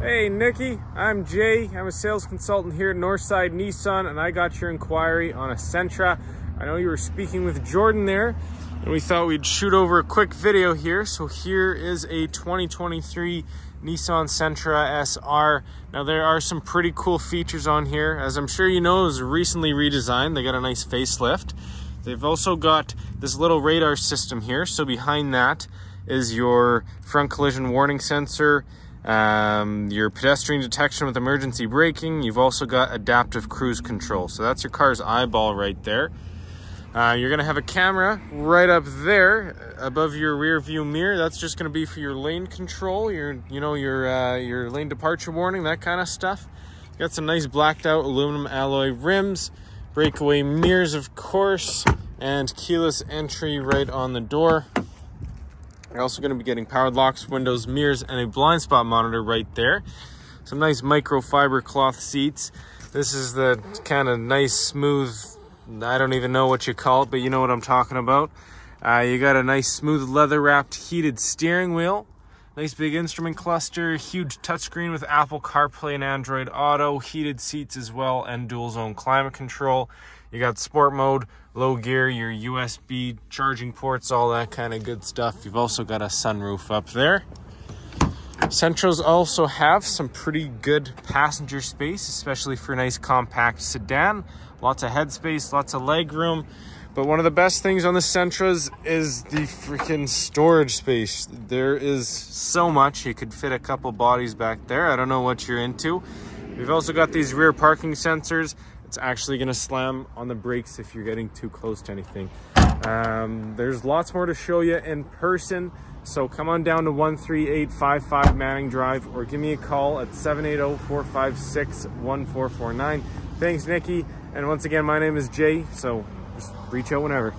Hey Nikki, I'm Jay. I'm a sales consultant here at Northside Nissan and I got your inquiry on a Sentra. I know you were speaking with Jordan there and we thought we'd shoot over a quick video here. So here is a 2023 Nissan Sentra SR. Now there are some pretty cool features on here. As I'm sure you know, it was recently redesigned. They got a nice facelift. They've also got this little radar system here. So behind that is your front collision warning sensor, um, your pedestrian detection with emergency braking. You've also got adaptive cruise control. So that's your car's eyeball right there. Uh, you're gonna have a camera right up there above your rear view mirror. That's just gonna be for your lane control, your, you know, your, uh, your lane departure warning, that kind of stuff. You got some nice blacked out aluminum alloy rims, breakaway mirrors, of course, and keyless entry right on the door. You're also going to be getting powered locks, windows, mirrors, and a blind spot monitor right there. Some nice microfiber cloth seats. This is the kind of nice, smooth, I don't even know what you call it, but you know what I'm talking about. Uh, you got a nice smooth leather wrapped heated steering wheel. Nice big instrument cluster, huge touchscreen with Apple CarPlay and Android Auto, heated seats as well, and dual zone climate control. You got sport mode, low gear, your USB charging ports, all that kind of good stuff. You've also got a sunroof up there. Sentras also have some pretty good passenger space, especially for a nice compact sedan. Lots of headspace, lots of leg room. But one of the best things on the Sentras is the freaking storage space. There is so much. You could fit a couple bodies back there. I don't know what you're into. We've also got these rear parking sensors. It's actually gonna slam on the brakes if you're getting too close to anything. Um, there's lots more to show you in person. So come on down to 13855 Manning Drive or give me a call at 780-456-1449. Thanks, Nikki. And once again, my name is Jay, so just reach out whenever.